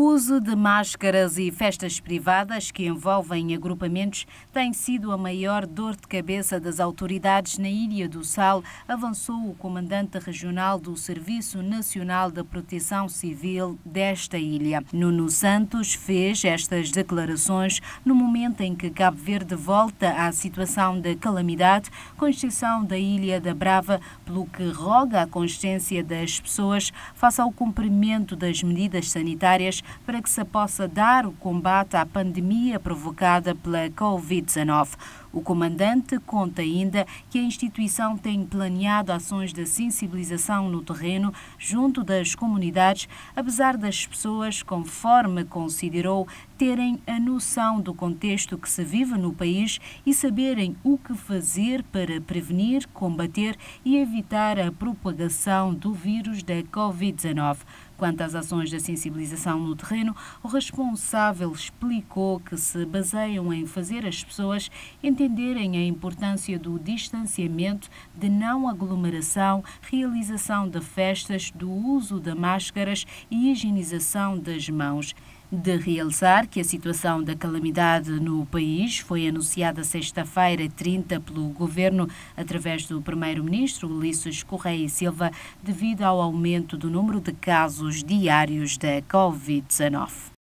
O uso de máscaras e festas privadas que envolvem agrupamentos tem sido a maior dor de cabeça das autoridades na Ilha do Sal, avançou o comandante regional do Serviço Nacional da Proteção Civil desta ilha. Nuno Santos fez estas declarações no momento em que Cabo Verde volta à situação de calamidade, com exceção da Ilha da Brava, pelo que roga a consciência das pessoas face ao cumprimento das medidas sanitárias para que se possa dar o combate à pandemia provocada pela Covid-19. O comandante conta ainda que a instituição tem planeado ações de sensibilização no terreno junto das comunidades, apesar das pessoas, conforme considerou, terem a noção do contexto que se vive no país e saberem o que fazer para prevenir, combater e evitar a propagação do vírus da Covid-19. Quanto às ações de sensibilização no terreno, o responsável explicou que se baseiam em fazer as pessoas entenderem a importância do distanciamento, de não aglomeração, realização de festas, do uso de máscaras e higienização das mãos de realçar que a situação da calamidade no país foi anunciada sexta-feira 30 pelo governo através do primeiro-ministro Ulisses Correia e Silva devido ao aumento do número de casos diários da Covid-19.